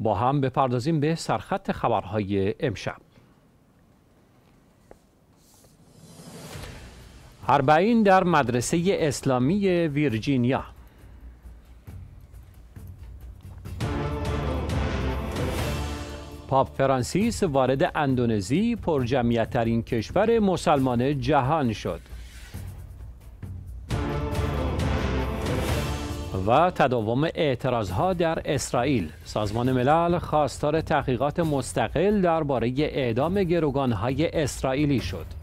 با هم بپردازیم به سرخط خبرهای امشب. اربعین در مدرسه اسلامی ویرجینیا. پاپ فرانسیس وارد اندونزی پرجمعیت ترین کشور مسلمان جهان شد. و تداوم اعتراضها در اسرائیل. سازمان ملل خواستار تحقیقات مستقل درباره اعدام گروگانهای اسرائیلی شد.